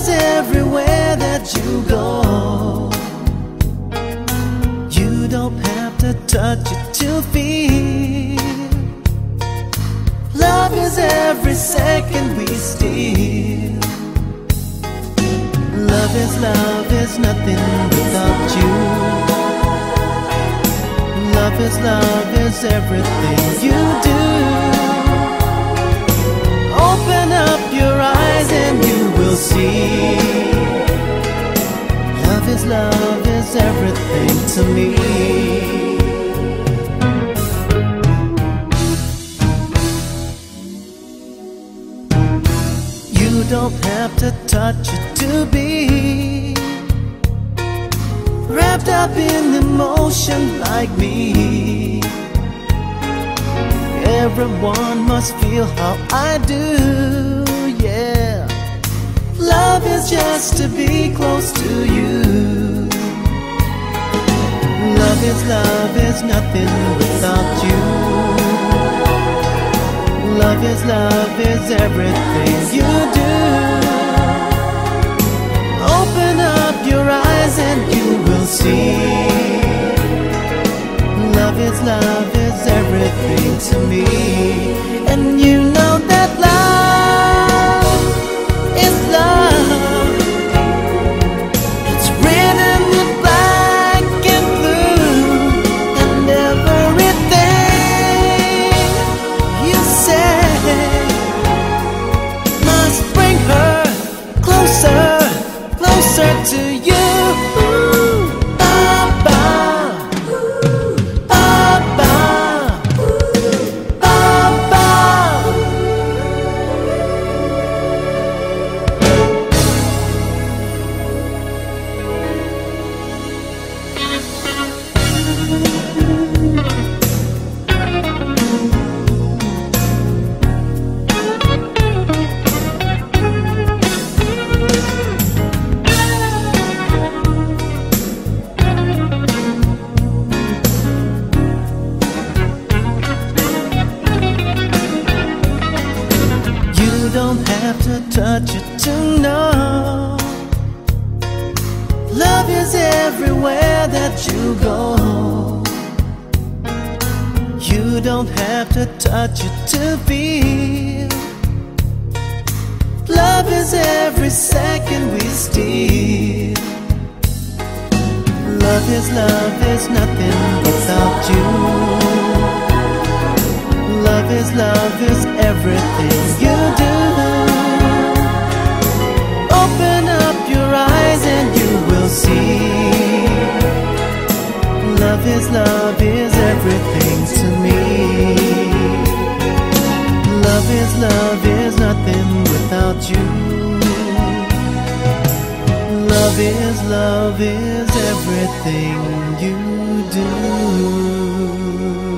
Is everywhere that you go. You don't have to touch it to feel. Love is every second we steal. Love is love is nothing without you. Love is love is everything you do. Love is everything to me. You don't have to touch it to be wrapped up in emotion like me. Everyone must feel how I do, yeah. Love is just to be close to you. Love is love is nothing without you. Love is love is everything you do. Open up your eyes and you will see. Love is love is everything to me. To you. Have to touch it to know. Love is everywhere that you go. You don't have to touch it to feel. Love is every second we steal. Love is love is nothing without you. Love is love is everything you do. Love is love is everything to me. Love is love is nothing without you. Love is love is everything you do.